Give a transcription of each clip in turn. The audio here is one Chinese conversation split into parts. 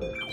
Thank you.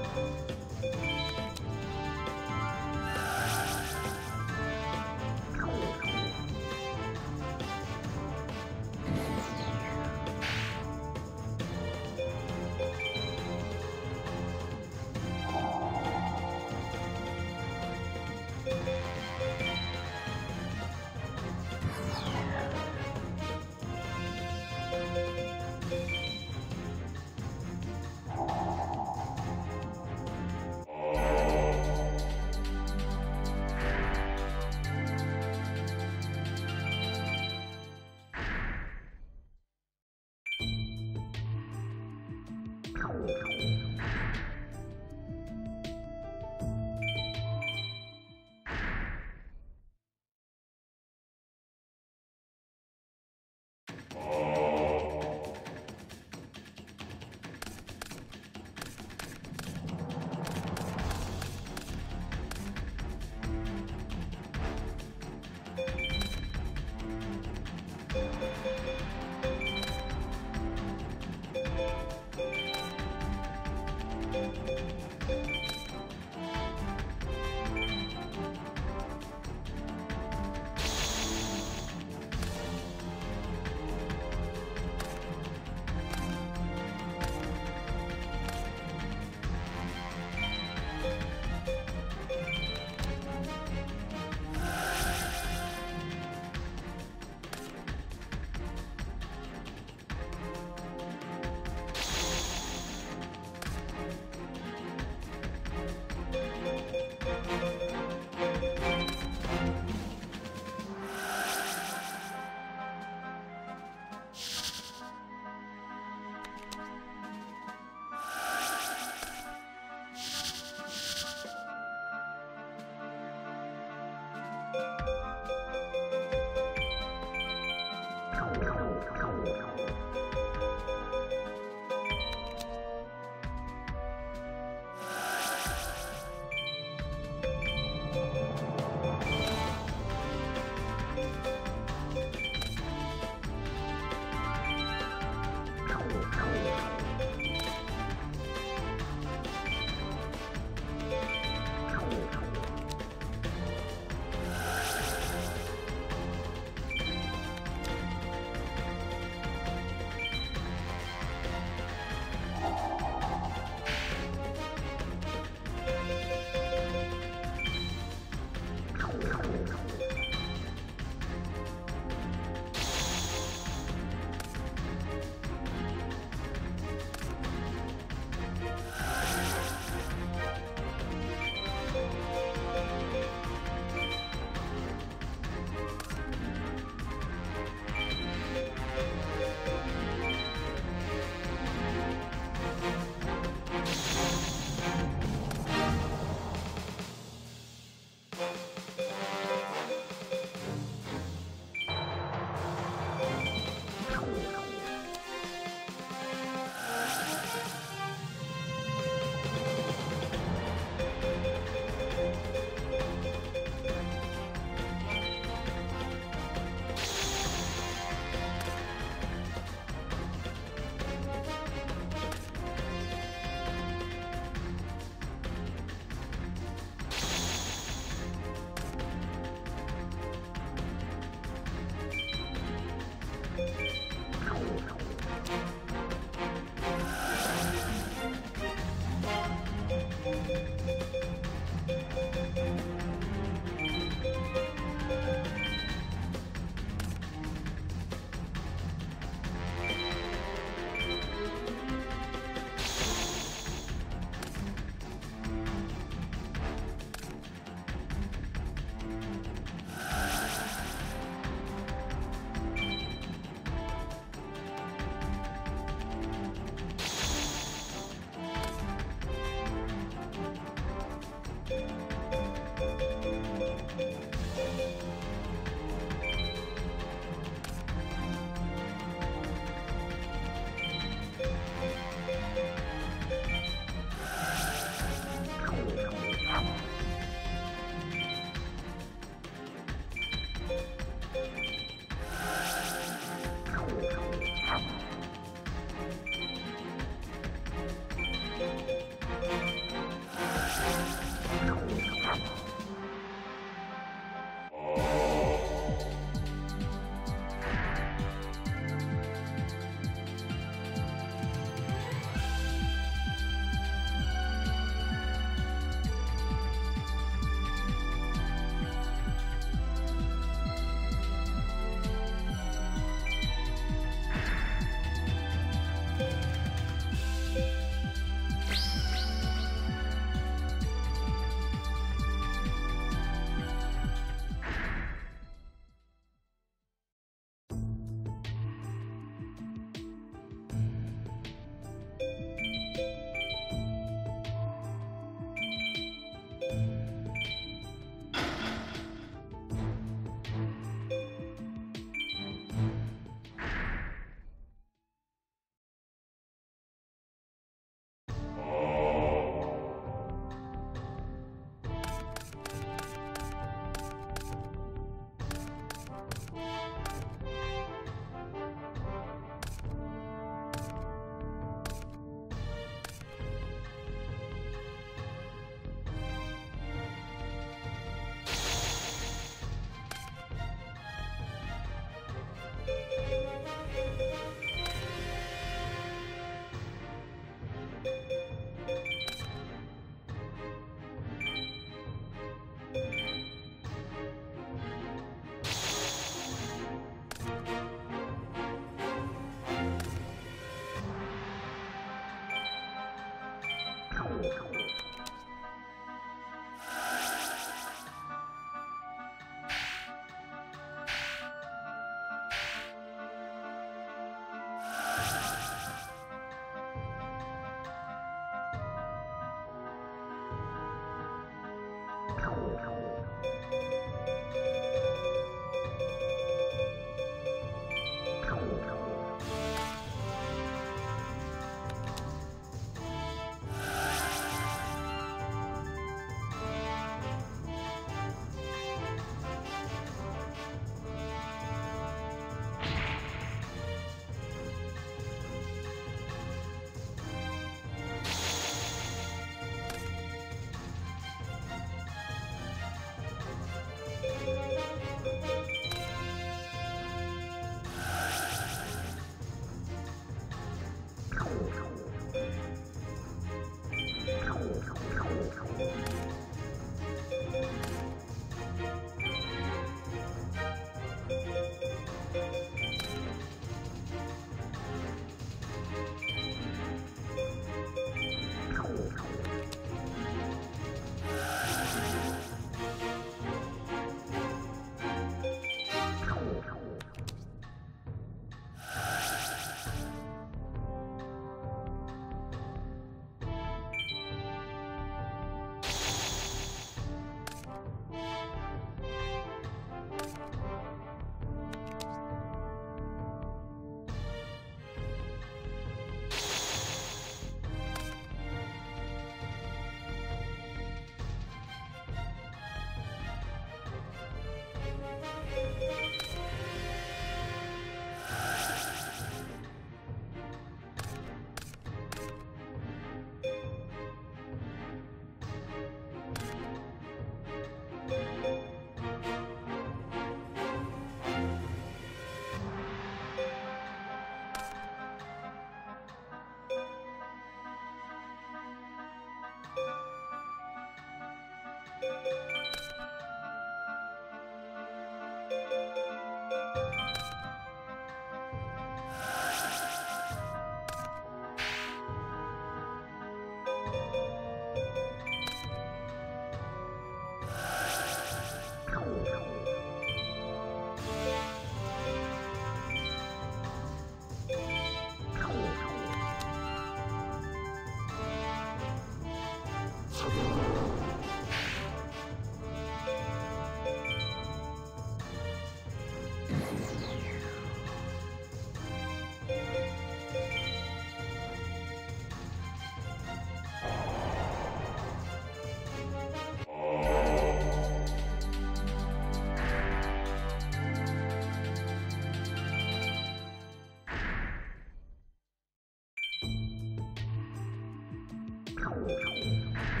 好。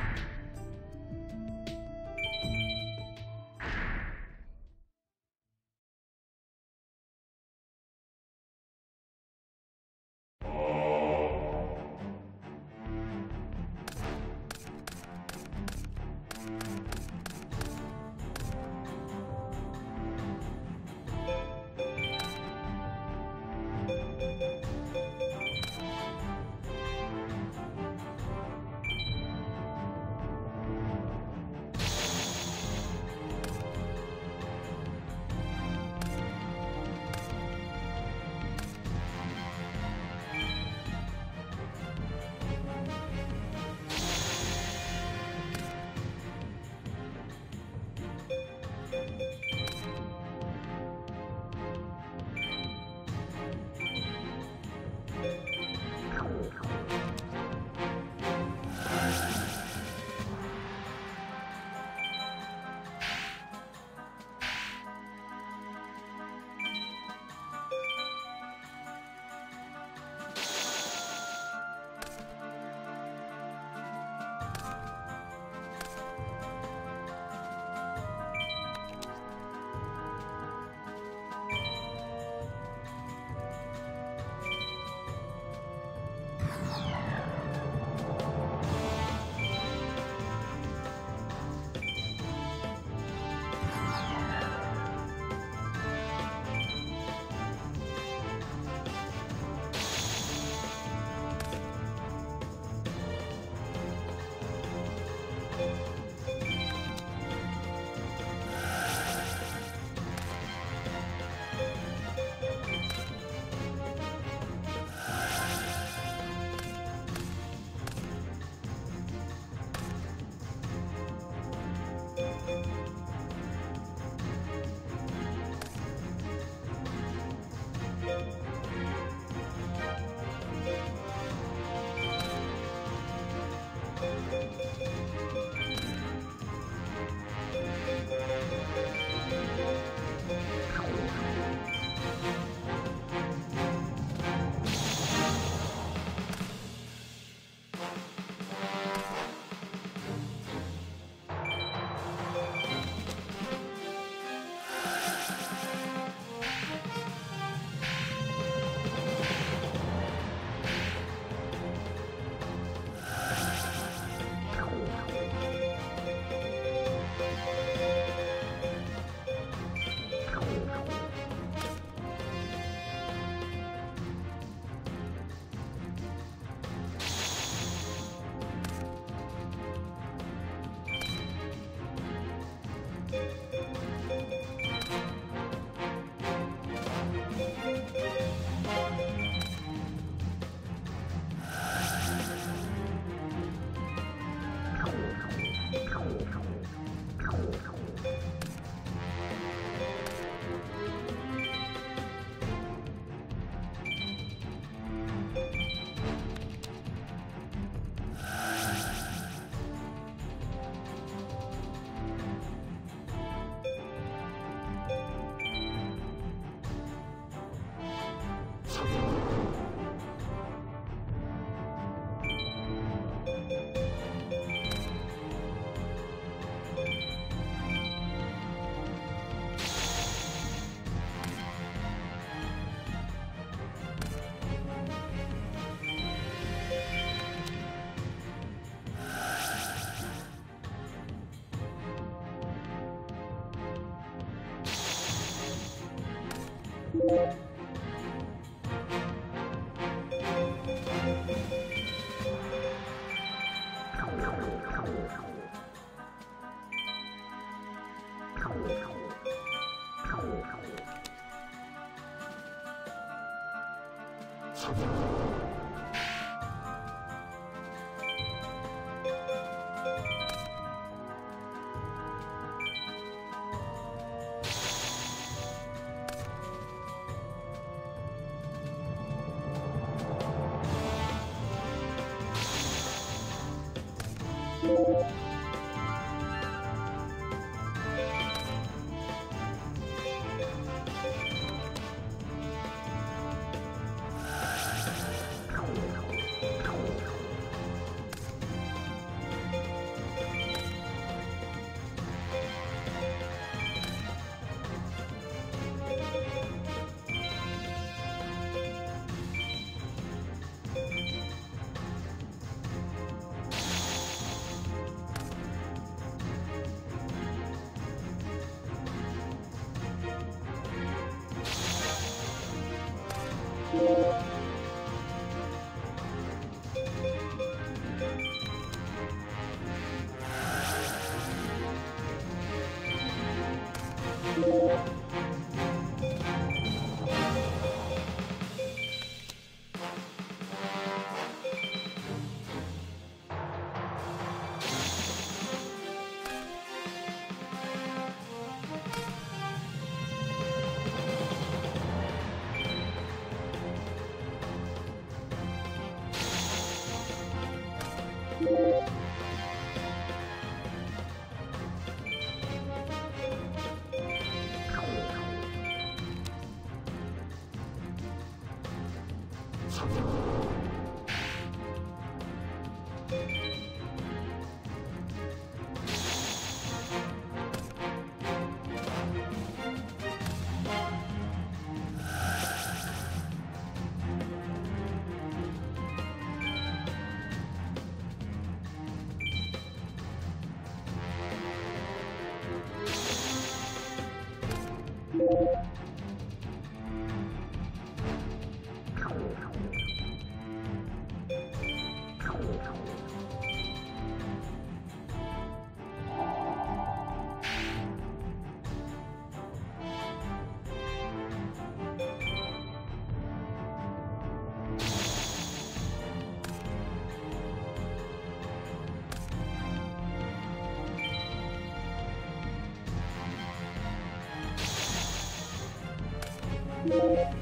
Thank you.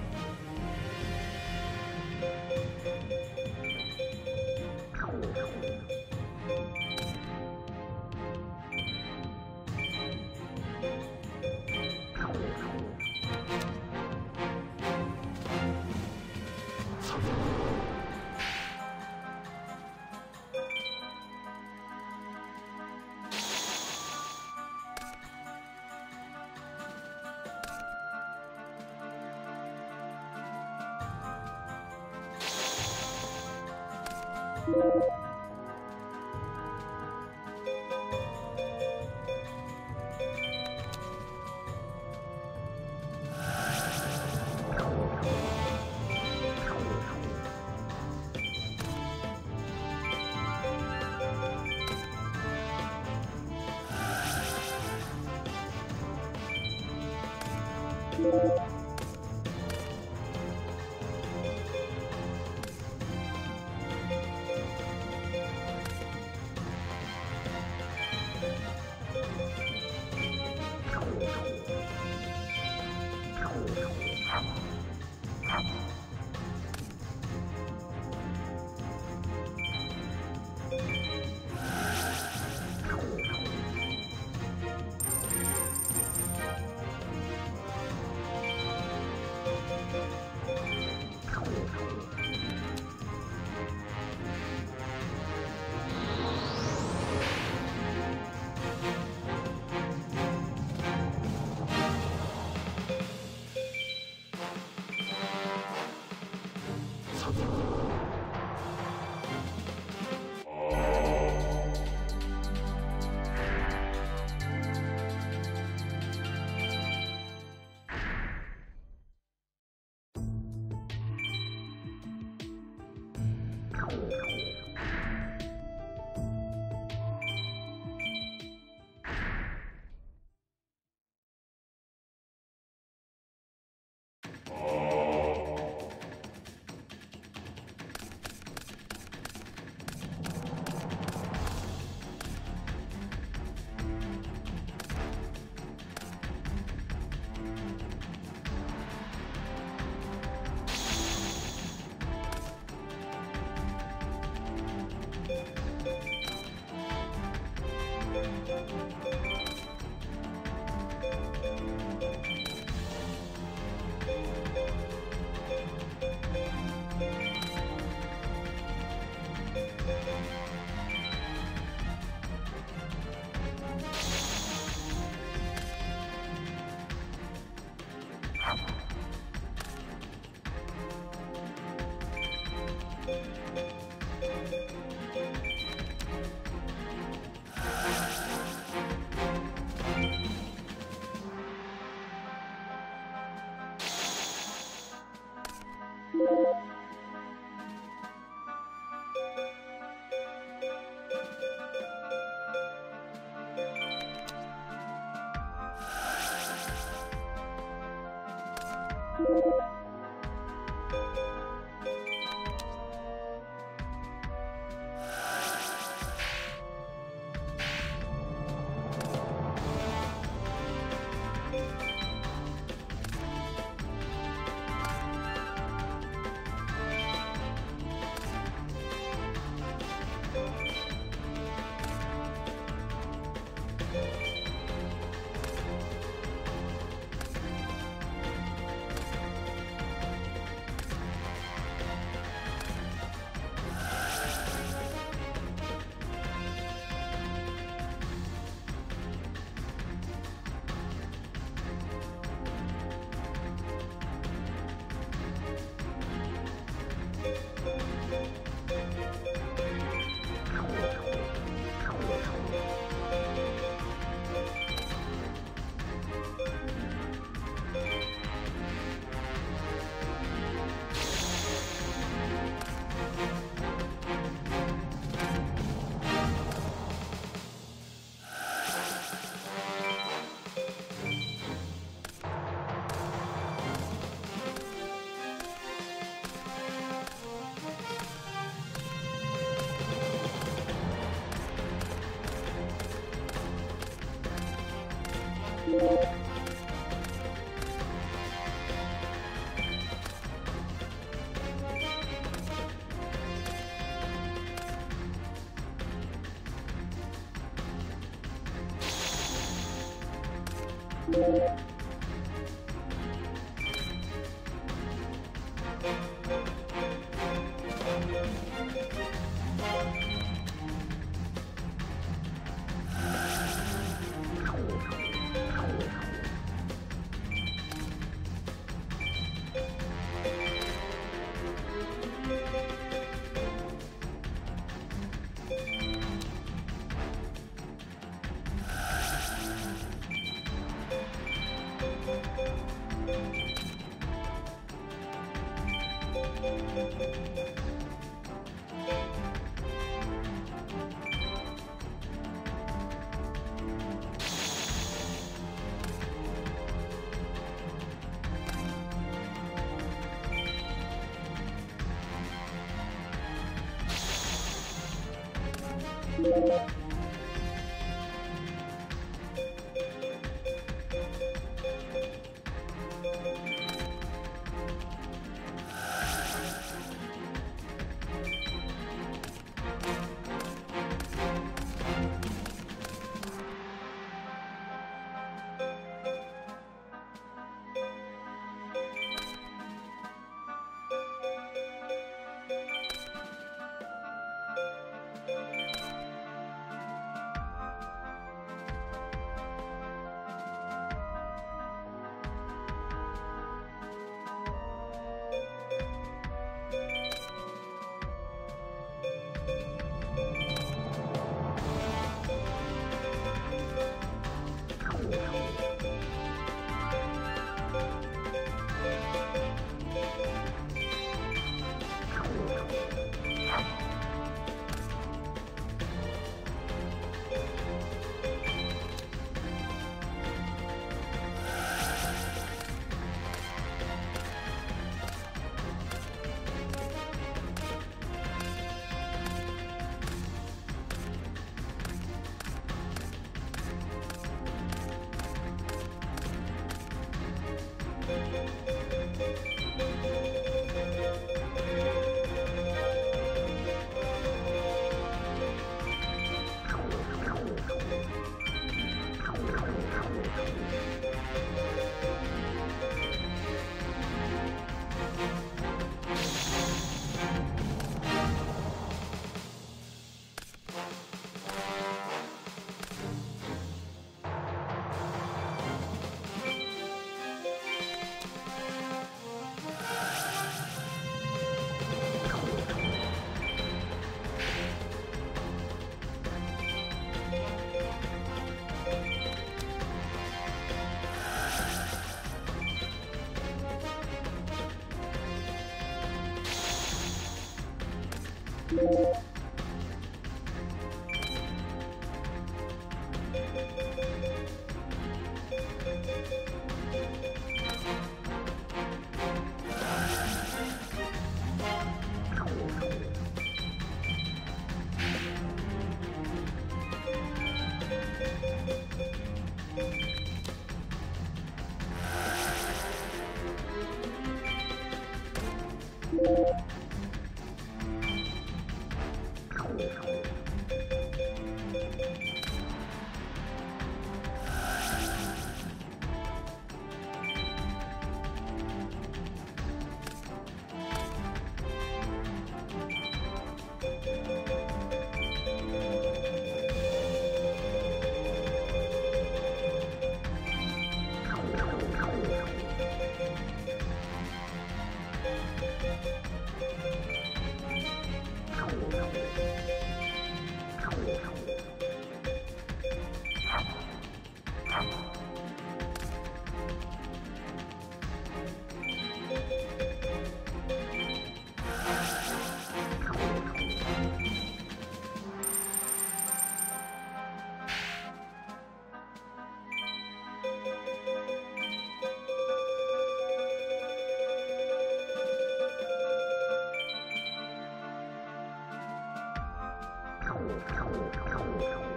Thank.